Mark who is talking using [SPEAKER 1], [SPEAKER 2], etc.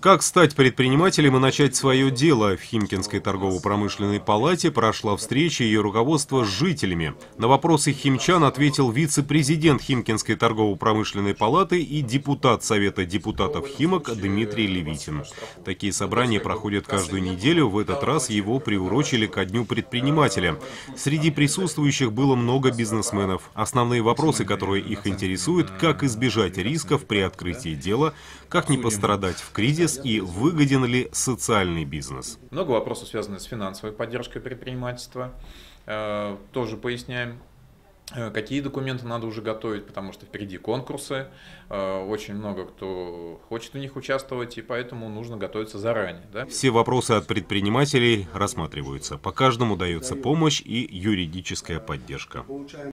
[SPEAKER 1] Как стать предпринимателем и начать свое дело? В Химкинской торгово-промышленной палате прошла встреча ее руководства с жителями. На вопросы химчан ответил вице-президент Химкинской торгово-промышленной палаты и депутат Совета депутатов Химок Дмитрий Левитин. Такие собрания проходят каждую неделю, в этот раз его приурочили ко Дню предпринимателя. Среди присутствующих было много бизнесменов. Основные вопросы, которые их интересуют, как избежать рисков при открытии дела, как не пострадать в кризис, кризис и выгоден ли социальный бизнес?
[SPEAKER 2] Много вопросов связано с финансовой поддержкой предпринимательства. Э, тоже поясняем э, какие документы надо уже готовить, потому что впереди конкурсы, э, очень много кто хочет в них участвовать, и поэтому нужно готовиться заранее. Да?
[SPEAKER 1] Все вопросы от предпринимателей рассматриваются. По каждому дается помощь и юридическая поддержка.